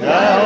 Yeah.